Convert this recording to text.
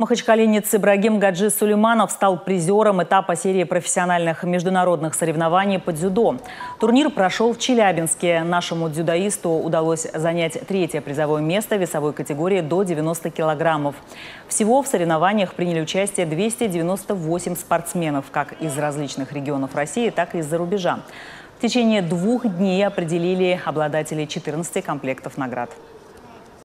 Махачкалинец Ибрагим Гаджи Сулейманов стал призером этапа серии профессиональных международных соревнований по дзюдо. Турнир прошел в Челябинске. Нашему дзюдоисту удалось занять третье призовое место весовой категории до 90 килограммов. Всего в соревнованиях приняли участие 298 спортсменов, как из различных регионов России, так и из-за рубежа. В течение двух дней определили обладателей 14 комплектов наград.